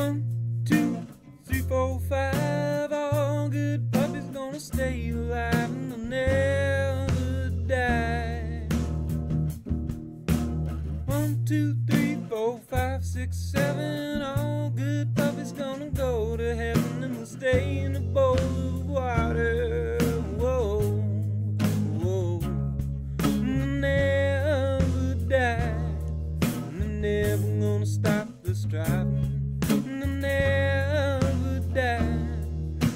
One, two, three, four, five. All good puppies gonna stay alive and they'll never die. One, two, three, four, five, six, seven. All good puppies gonna go to heaven and they'll stay in a bowl of water. Whoa, whoa. Never die. They're never gonna stop the striving. Never die.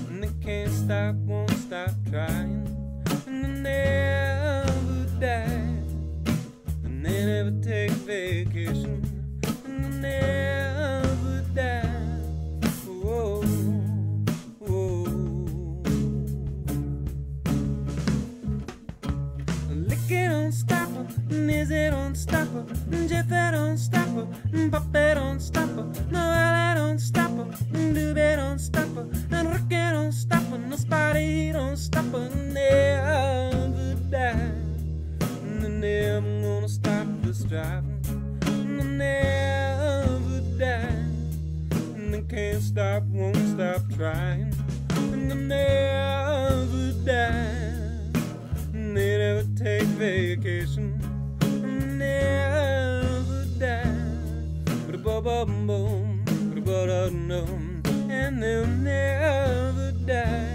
And they can't stop, won't stop trying. And they'll never die. And they never take vacation. Is it unstoppable? Jeff that unstoppable. Pop that unstoppable. No, I that unstoppable. Do that unstoppable. And rock it unstoppable. No spotty unstoppable. Never die. And never gonna stop this driving. Never die. And I can't stop, won't stop trying. And I never die. They never take vacation. bum but I know, and they'll never die.